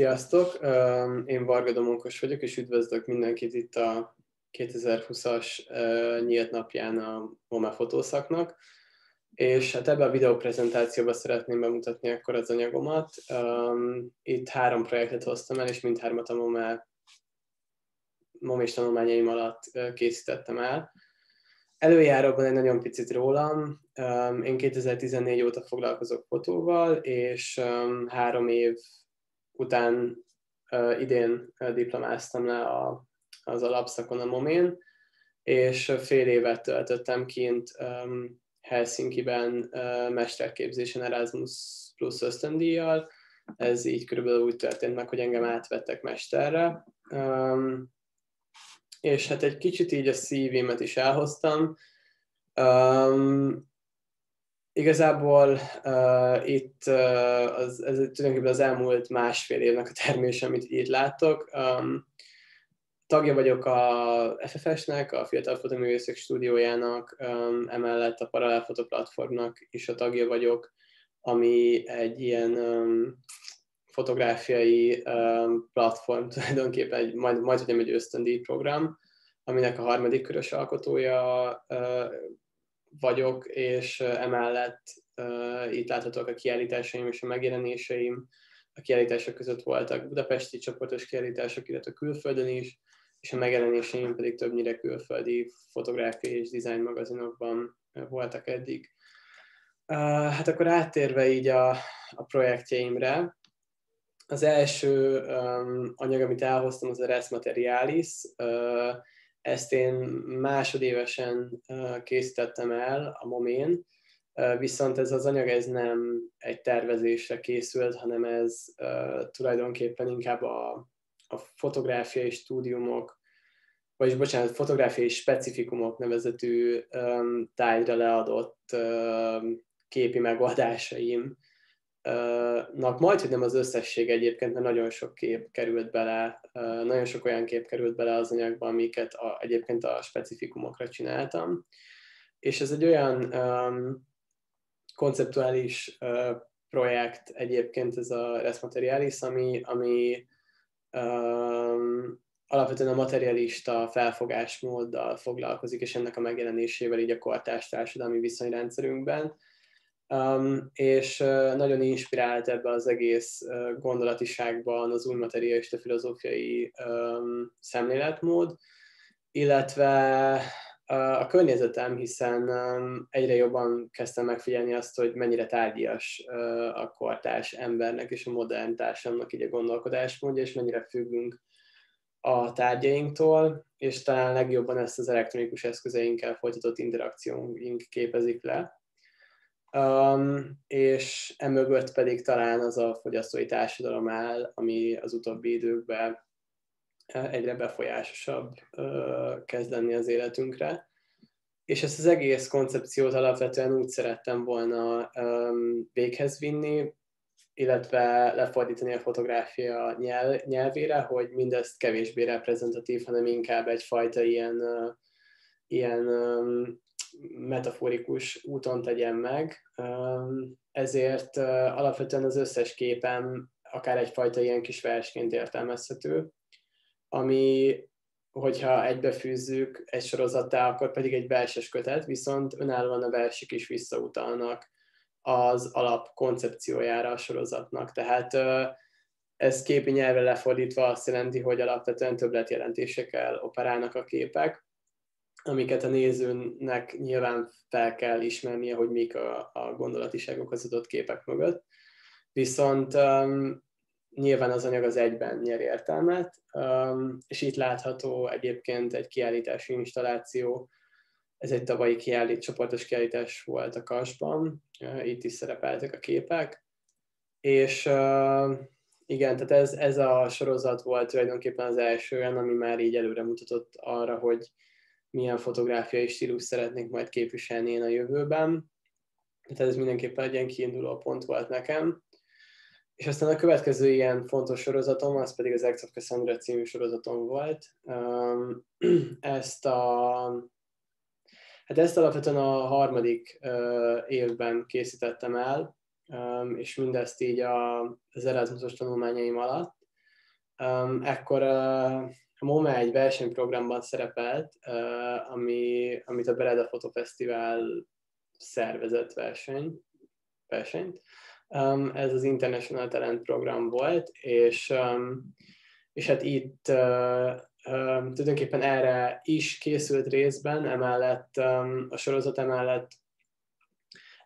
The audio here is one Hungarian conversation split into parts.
Sziasztok! Én Varga Domonkos vagyok, és üdvözlök mindenkit itt a 2020-as nyílt napján a MOMA fotószaknak. És hát ebben a videóprezentációban szeretném bemutatni akkor az anyagomat. Itt három projektet hoztam el, és mindhármat a MOMA, MOMA és tanulmányaim alatt készítettem el. Előjáróban egy nagyon picit rólam. Én 2014 óta foglalkozok fotóval, és három év után idén diplomáztam le a, az alapszakon a Momén, és fél évet töltöttem kint Helsinki-ben mesterképzésen Erasmus plusz ösztöndíjjal. Ez így körülbelül úgy történt meg, hogy engem átvettek mesterre. És hát egy kicsit így a szívémet is elhoztam. Igazából uh, itt uh, az, ez tulajdonképpen az elmúlt másfél évnek a termése, amit itt látok. Um, tagja vagyok a FFS-nek, a Fiatal Fotoművészek stúdiójának, um, emellett a Parallel Foto platformnak is a tagja vagyok, ami egy ilyen um, fotográfiai um, platform, tulajdonképpen egy, majd, majd hogy nem egy ösztöndíj program, aminek a harmadik körös alkotója uh, vagyok, és emellett uh, itt láthatók a kiállításaim és a megjelenéseim. A kiállítások között voltak budapesti csoportos kiállítások, illetve külföldön is, és a megjelenéseim pedig többnyire külföldi fotográfiai és dizájn magazinokban voltak eddig. Uh, hát akkor áttérve így a, a projektjeimre, az első um, anyag, amit elhoztam, az a Res Materialis. Uh, ezt én másodévesen készítettem el a Momén, viszont ez az anyag ez nem egy tervezésre készült, hanem ez tulajdonképpen inkább a, a fotográfiai stúdiumok, vagyis bocsánat, fotográfiai specifikumok nevezetű um, leadott képi megoldásaim nak majd, hogy nem az összesség egyébként, mert nagyon sok kép került bele, nagyon sok olyan kép került bele az anyagba, amiket a, egyébként a specifikumokra csináltam. És ez egy olyan um, konceptuális uh, projekt egyébként ez a Res Materialis, ami, ami um, alapvetően a materialista felfogásmóddal foglalkozik, és ennek a megjelenésével így a kortárs társadalmi viszonyrendszerünkben Um, és uh, nagyon inspirált ebbe az egész uh, gondolatiságban az új materialista filozófiai um, szemléletmód, illetve a környezetem, hiszen egyre jobban kezdtem megfigyelni azt, hogy mennyire tárgyas a kortárs embernek és a modern társadalomnak így a gondolkodásmódja, és mennyire függünk a tárgyainktól, és talán legjobban ezt az elektronikus eszközeinkkel folytatott interakcióink képezik le Um, és emögött pedig talán az a fogyasztói társadalom áll, ami az utóbbi időkben egyre befolyásosabb uh, kezd lenni az életünkre. És ezt az egész koncepciót alapvetően úgy szerettem volna um, véghez vinni, illetve lefordítani a fotográfia nyelv, nyelvére, hogy mindezt kevésbé reprezentatív, hanem inkább egyfajta ilyen, uh, ilyen um, metaforikus úton tegyen meg, ezért alapvetően az összes képem akár egyfajta ilyen kis versként értelmezhető, ami, hogyha egybefűzzük egy sorozattá, akkor pedig egy verses kötet, viszont önállóan a versek is visszautalnak az alap koncepciójára a sorozatnak. Tehát ez képi nyelvre lefordítva azt jelenti, hogy alapvetően többletjelentésekkel operálnak a képek, amiket a nézőnek nyilván fel kell ismernie, hogy mik a, a gondolatiságok az adott képek mögött. Viszont um, nyilván az anyag az egyben nyer értelmet, um, és itt látható egyébként egy kiállítási installáció, ez egy tavalyi kiállít, csoportos kiállítás volt a Kasban, uh, itt is szerepeltek a képek, és uh, igen, tehát ez, ez a sorozat volt tulajdonképpen az első olyan, ami már így előre mutatott arra, hogy milyen fotográfiai stílus szeretnék majd képviselni én a jövőben. Tehát ez mindenképpen egy ilyen kiinduló pont volt nekem. És aztán a következő ilyen fontos sorozatom, az pedig az Acts of Cassandra című sorozatom volt. Ezt a Hát ezt alapvetően a harmadik évben készítettem el, és mindezt így a, az Erasmusos tanulmányaim alatt. um, ekkor uh, a MoMA egy versenyprogramban szerepelt, ami, amit a Bereda Fotofesztivál szervezett verseny, versenyt. Ez az International Talent program volt, és, és hát itt tulajdonképpen erre is készült részben, emellett a sorozat emellett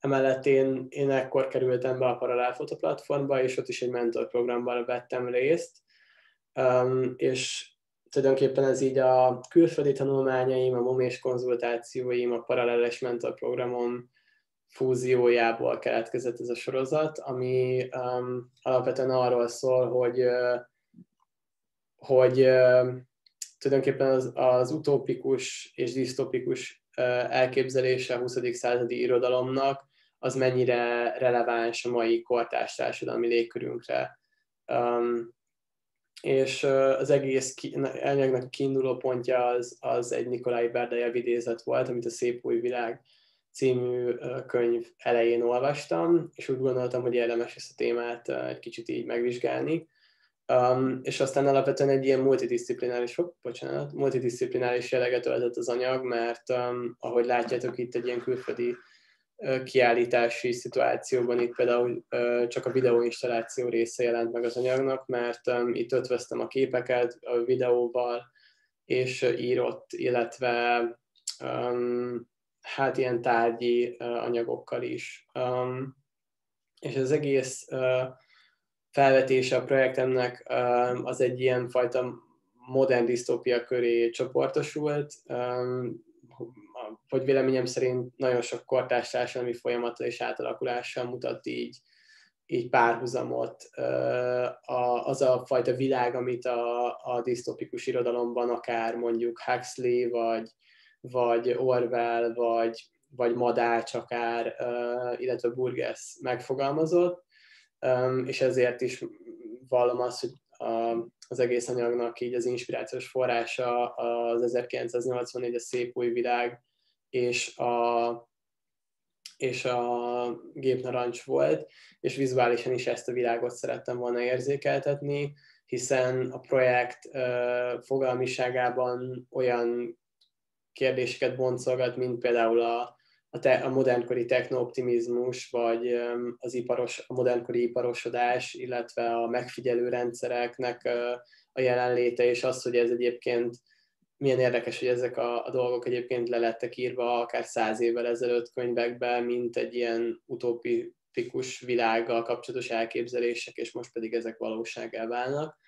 Emellett én, én ekkor kerültem be a Paralel Fotoplatformba, és ott is egy mentorprogramban vettem részt, um, és tulajdonképpen ez így a külföldi tanulmányaim, a momés konzultációim, a paraleles mentorprogramom fúziójából keletkezett ez a sorozat, ami um, alapvetően arról szól, hogy, hogy tulajdonképpen az, az utópikus és disztopikus elképzelése a 20. századi irodalomnak az mennyire releváns a mai kortárs társadalmi légkörünkre. Um, és az egész elnyegnek a kiinduló pontja az, az egy Nikolai Berdajev idézet volt, amit a Szép új világ című könyv elején olvastam, és úgy gondoltam, hogy érdemes ezt a témát egy kicsit így megvizsgálni. Um, és aztán alapvetően egy ilyen multidisziplináris, oh, bocsánat, multidisziplináris jelleget öltött az anyag, mert um, ahogy látjátok itt egy ilyen külföldi kiállítási szituációban itt például csak a videóinstalláció része jelent meg az anyagnak, mert itt ötvöztem a képeket a videóval, és írott, illetve hát ilyen tárgyi anyagokkal is. És az egész felvetése a projektemnek az egy ilyen fajta modern disztópia köré csoportosult, hogy véleményem szerint nagyon sok kortárs társadalmi folyamattal és átalakulással mutat így, így párhuzamot az a fajta világ, amit a, a disztopikus irodalomban akár mondjuk Huxley, vagy, vagy Orwell, vagy, vagy Madács akár, illetve Burgess megfogalmazott, és ezért is vallom azt, hogy az egész anyagnak így az inspirációs forrása az 1984 a Szép Új Világ és a, és a gépnarancs volt, és vizuálisan is ezt a világot szerettem volna érzékeltetni, hiszen a projekt uh, fogalmiságában olyan kérdéseket boncolgat, mint például a, a, te, a modernkori technooptimizmus, vagy um, az iparos, a modernkori iparosodás, illetve a megfigyelő rendszereknek uh, a jelenléte, és az, hogy ez egyébként milyen érdekes, hogy ezek a, a dolgok egyébként le lettek írva akár száz évvel ezelőtt könyvekbe, mint egy ilyen utópikus világgal kapcsolatos elképzelések, és most pedig ezek valóságá válnak.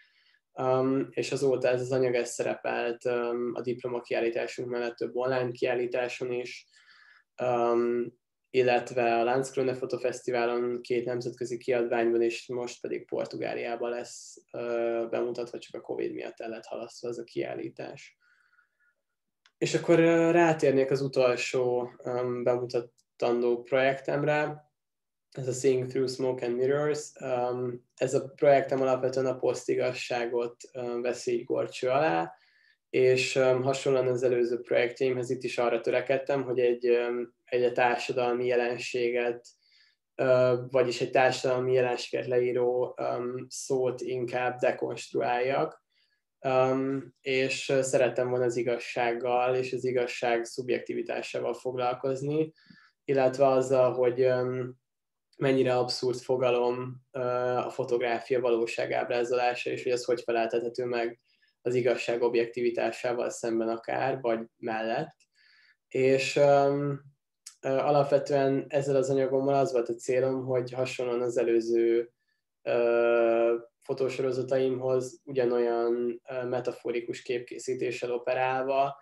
Um, és azóta ez az anyag ez szerepelt um, a diploma kiállításunk mellett több online kiállításon is, um, illetve a Landskrone Fotofesztiválon két nemzetközi kiadványban, és most pedig Portugáliában lesz uh, bemutatva, csak a Covid miatt el lett halasztva ez a kiállítás. És akkor rátérnék az utolsó bemutatandó projektemre, ez a Seeing Through Smoke and Mirrors. Ez a projektem alapvetően a posztigasságot veszi így alá, és hasonlóan az előző projektjeimhez itt is arra törekedtem, hogy egy, um, egy társadalmi jelenséget, vagyis egy társadalmi jelenséget leíró szót inkább dekonstruáljak, um, és szerettem volna az igazsággal és az igazság szubjektivitásával foglalkozni, illetve azzal, hogy um, mennyire abszurd fogalom uh, a fotográfia valóság ábrázolása, és hogy ez hogy feleltethető meg az igazság objektivitásával szemben akár, vagy mellett. És um, alapvetően ezzel az anyagommal az volt a célom, hogy hasonlóan az előző fotósorozataimhoz ugyanolyan metaforikus képkészítéssel operálva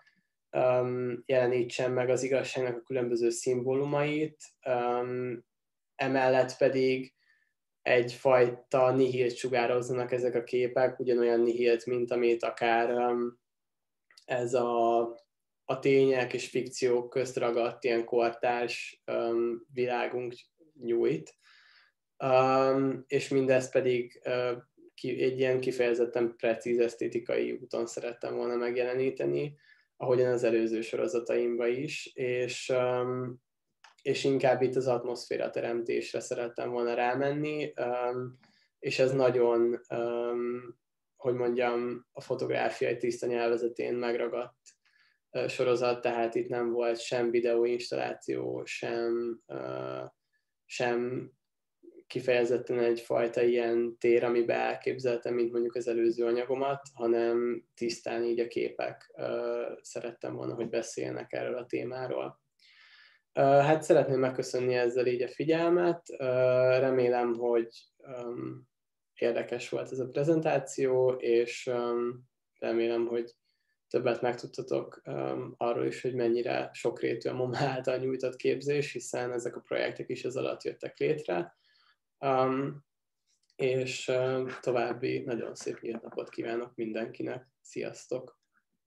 um, jelenítsem meg az igazságnak a különböző szimbólumait, um, emellett pedig egyfajta nihilt sugározzanak ezek a képek, ugyanolyan nihilt, mint amit akár um, ez a, a tények és fikciók közt ragadt ilyen kortárs um, világunk nyújt. Um, és mindezt pedig uh, ki, egy ilyen kifejezetten precíz esztétikai úton szerettem volna megjeleníteni, ahogyan az előző sorozataimban is, és, um, és inkább itt az atmoszféra teremtésre szerettem volna rámenni, um, és ez nagyon, um, hogy mondjam, a fotográfia egy tiszta nyelvezetén megragadt sorozat, tehát itt nem volt sem videóinstalláció, sem, sem kifejezetten egyfajta ilyen tér, amiben elképzeltem, mint mondjuk az előző anyagomat, hanem tisztán így a képek szerettem volna, hogy beszélnek erről a témáról. Hát szeretném megköszönni ezzel így a figyelmet. Remélem, hogy érdekes volt ez a prezentáció, és remélem, hogy többet megtudtatok arról is, hogy mennyire sokrétű a MOMA által nyújtott képzés, hiszen ezek a projektek is ez alatt jöttek létre. És további nagyon szép nyílt napot kívánok mindenkinek. Sziasztok!